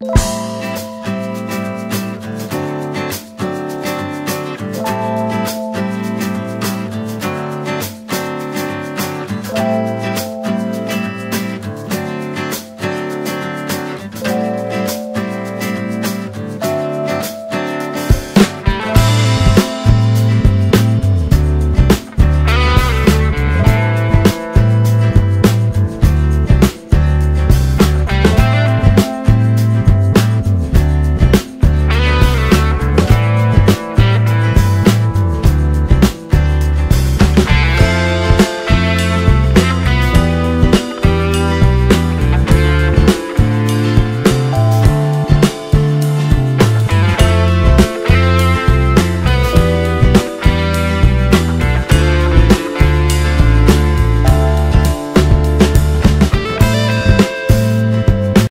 you